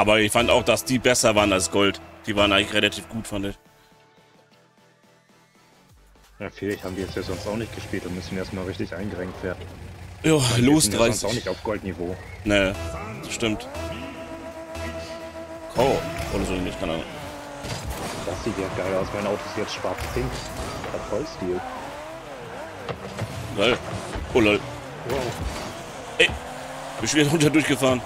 Aber ich fand auch, dass die besser waren als Gold. Die waren eigentlich relativ gut, fand ich. Ja, vielleicht haben die jetzt ja sonst auch nicht gespielt und müssen erstmal richtig eingerenkt werden. Ja, los sind ja sonst auch 30. nicht auf Goldniveau. Nee, das stimmt. Oh, oder so nicht, keine Ahnung. Das sieht ja geil aus. Mein Auto ist jetzt schwarz-pink. Hat Vollstil. Geil. Oh lol. Wow. Ey, bin schon wieder runter durchgefahren.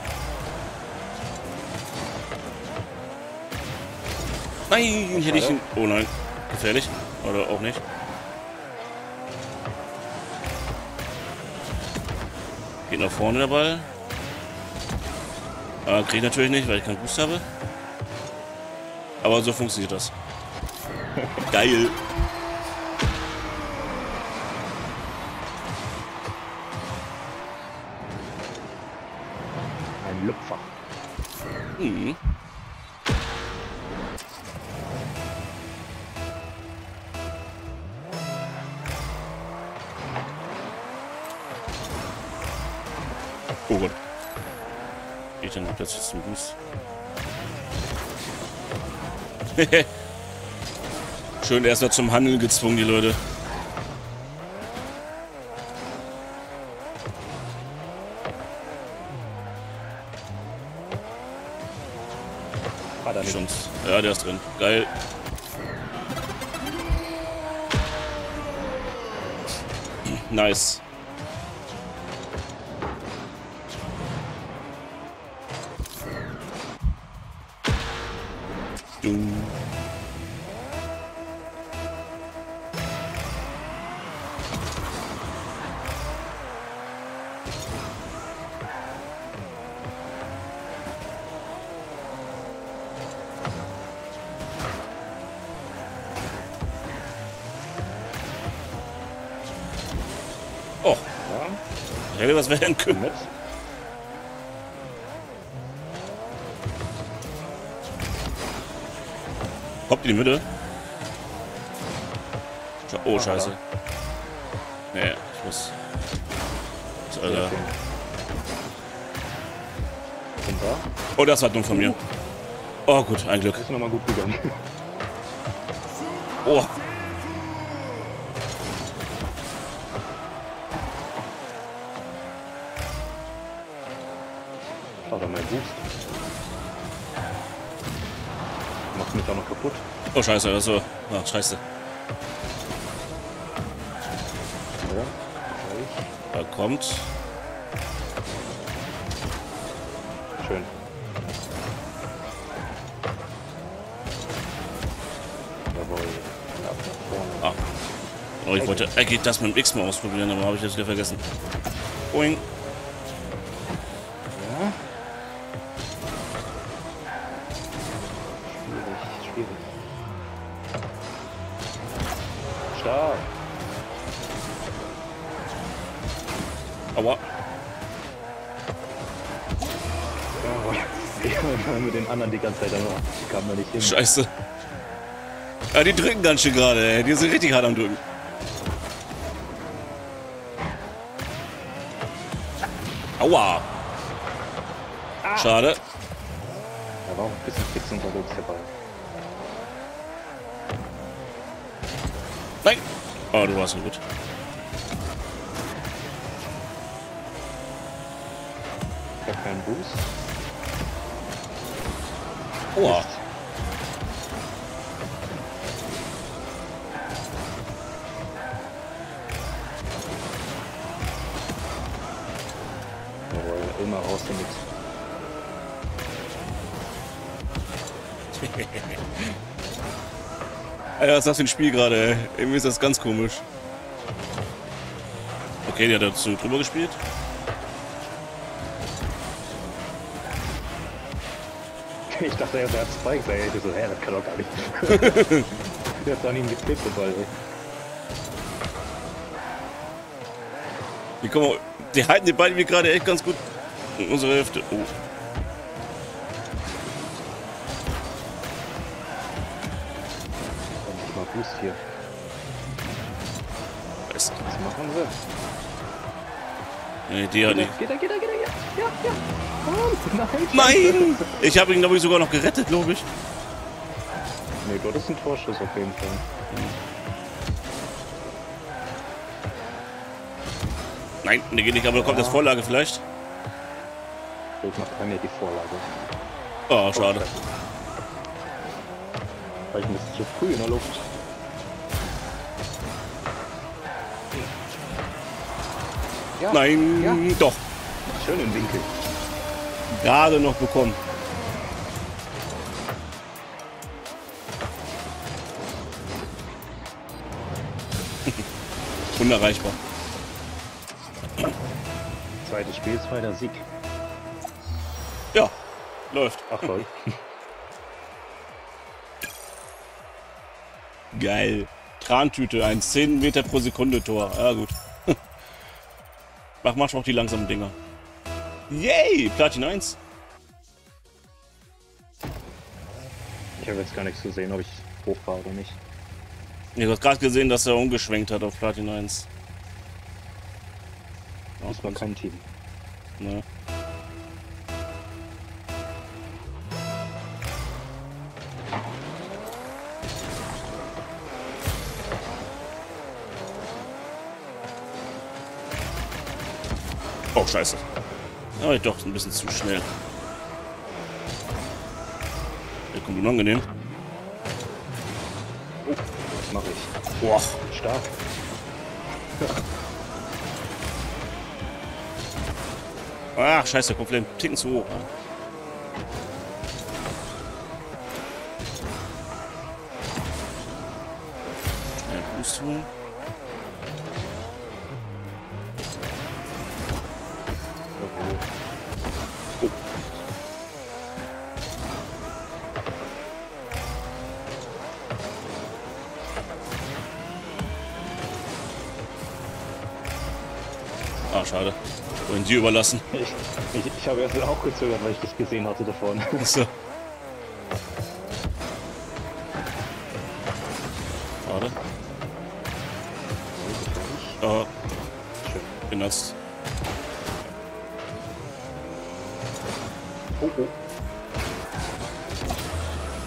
Nein, hätte ich ihn. Oh nein. Gefährlich. Oder auch nicht. Geht nach vorne der Ball. Äh, krieg ich natürlich nicht, weil ich keinen Boost habe. Aber so funktioniert das. Geil. Oh Gott. Geht dann plötzlich zum Boost. Schön erst noch zum Handeln gezwungen, die Leute. Er nicht. Schon. Ja, der ist drin. Geil. Nice. Du. Oh, Ja, hätte was werden können. Kommt in die Mitte. Oh, scheiße. Nee, ich muss. Sehr Alter. Oh, das war dumm von mir. Oh, gut, ein Glück. Ist nochmal gut gegangen. Oh, Aber mein Boost. Macht mich auch noch kaputt. oh scheiße, also. Ach, scheiße. Ja. Da kommt. Schön. Ah. Oh, ich wollte eigentlich das mit dem X mal ausprobieren, aber habe ich das wieder vergessen. Boing. Stark. Aua. Ja, mit den anderen die ganze Zeit, aber die kamen da nicht hin. Scheiße. Ja, die drücken ganz schön gerade, ey. Die sind richtig hart am Drücken. Aua. Schade. Da war auch ein bisschen fix unterwegs dabei. Nein. Oh, du warst so gut. Ich hab keinen Boost. Jawohl, immer raus damit. Alter, was ist das für ein Spiel gerade, ey? Irgendwie ist das ganz komisch. Okay, die hat dazu drüber gespielt. Ich dachte er hat Spikes, ey. Ich so, hä, das kann doch gar nicht. Der hat an ihm geklebt, der Ball, ey. Die, kommen, die halten die beiden mir gerade echt ganz gut in unsere Hälfte. Oh. Mal Boost hier. Was machen wir? Nee, die hat nicht. Geht er, geht er, geht er, ja, ja, ja. Komm, nein. Nein! Ich habe ihn, glaube ich, sogar noch gerettet, glaube ich. Nee, Gott ist ein Torschuss auf jeden Fall. Nein, der geht nicht, aber da kommt Ja. das Vorlage vielleicht. Ich mach keine die Vorlage. Oh, schade. War ich ein bisschen zu früh in der Luft. Ja, Nein, Ja, doch. schön im Winkel. Gerade noch bekommen. Unerreichbar. Zweites Spiel, zweiter Sieg. Ja, läuft. Ach toll. Geil. Trantüte, ein 10 Meter pro Sekunde Tor. Ja, gut. Mach manchmal auch die langsamen Dinger. Yay! Platin 1. Ich habe jetzt gar nichts gesehen, ob ich hoch war oder nicht. Ich habe gerade gesehen, dass er umgeschwenkt hat auf Platin 1. Das war kein Team. Ne? Oh, scheiße. Aber doch, ein bisschen zu schnell. Der kommt unangenehm. Das mache ich. Boah. Stark. Ach, scheiße, der kommt vielleicht einen Ticken zu hoch. Schnell Boost holen. Ah, schade. Wollen die überlassen. Ich, ich, ich habe erst auch gezögert, weil ich das gesehen hatte da vorne. So. Schade. Oh, Schön. genutzt. Oh, oh.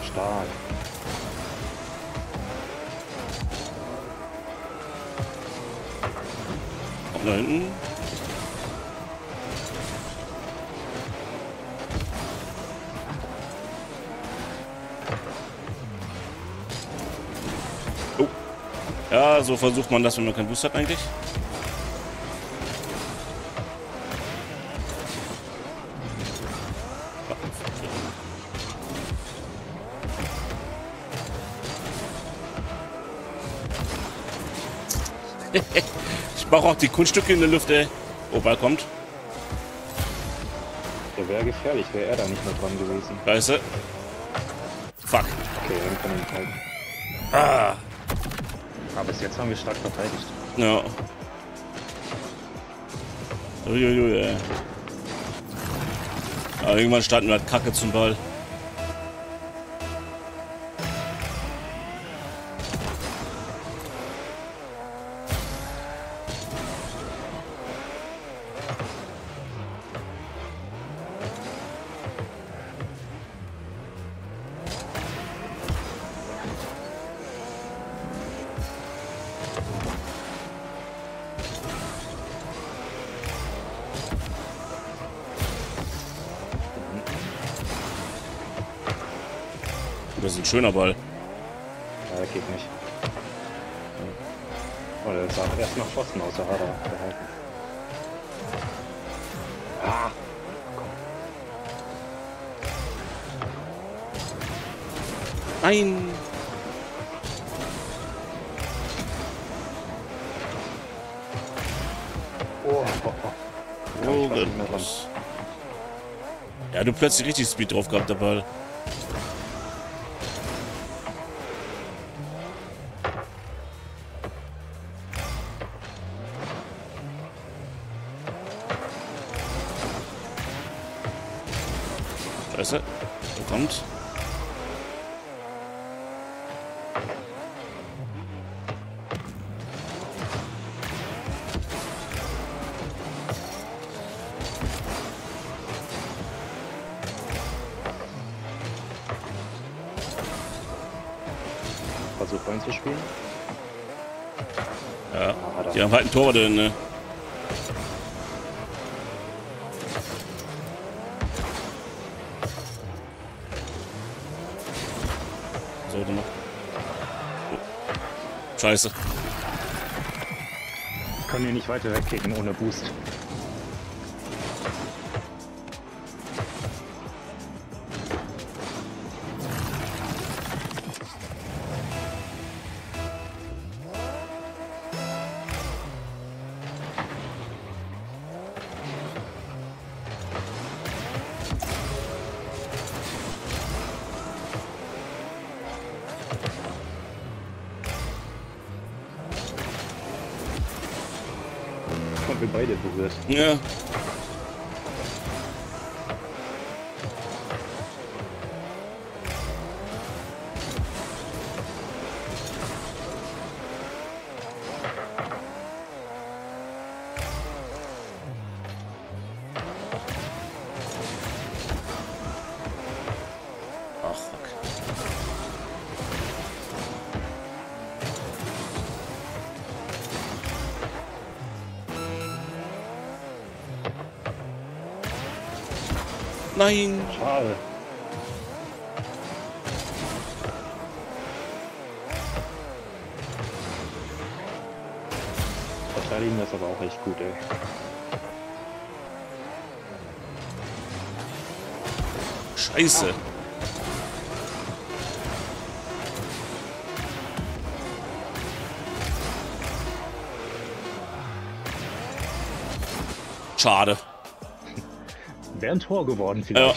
Stark. Kommt da hinten. Ja, so versucht man das, wenn man keinen Boost hat eigentlich. Ich mache auch die Kunststücke in der Luft, ey. Oh, Ball kommt. Der wäre gefährlich, wäre er da nicht mehr dran gewesen. Scheiße. Fuck. Okay, dann kann ich halten. Ah. Aber bis jetzt haben wir stark verteidigt. Ja. Uiuiui, ey. Aber irgendwann starten wir halt Kacke zum Ball. Das ist ein schöner Ball. Ja, das geht nicht. Oh, der sah erst nach Pfosten aus, der hat er gehalten. Ah! Nein. Oh, oh, oh. Oh. Ja, du plötzlich richtig Speed drauf gehabt, der Ball. Fresse. Kommt. Versuch reinzuspielen. Ja, ah, die haben halt einen Torwart drin, ne? Scheiße. Ich kann hier nicht weiter wegkicken ohne Boost. Haben wir beide berührt. Ja. Nein! Schade. Verteidigen das aber auch echt gut, ey. Scheiße. Schade. Wäre ein Tor geworden vielleicht. Ja.